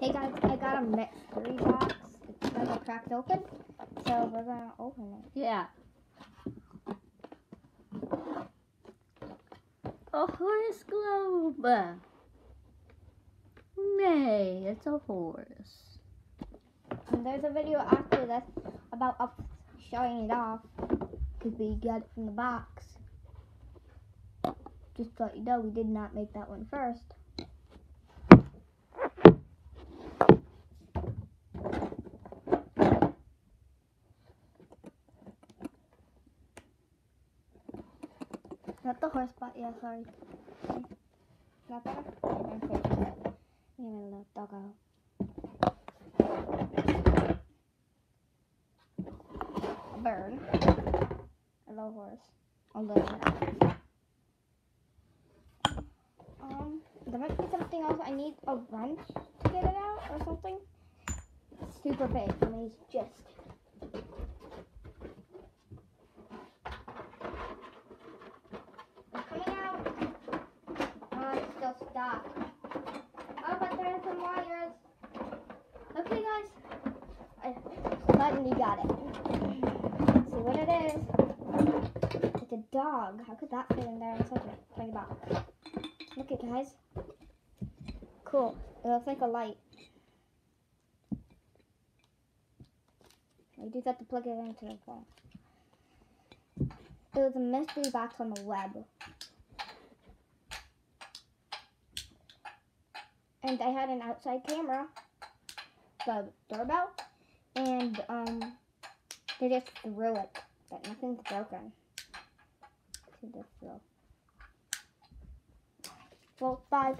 Hey guys, I got a mystery box. It's kind of cracked open, so we're gonna open it. Yeah. A horse globe. Nay, it's a horse. And there's a video after this about us showing it off because we got it from the box. Just to let you know, we did not make that one first. Not the horse, but yeah, sorry. Not? Okay, I'm. Give me a little. A bird. A horse. A little. Um, there might be something else. I need a wrench to get it out or something. It's super big. Let me just. It's coming out. Still. Oh, but there's some wires. Okay, guys. I got it. Let's see what it is. It's a dog. How could that fit in there in such a tiny box? Look it, guys. Cool. It looks like a light. We just have to plug it into the phone. It was a mystery box on the web. And I had an outside camera, the doorbell, and um, they just threw it, but nothing's broken. See this throw. Well, bye.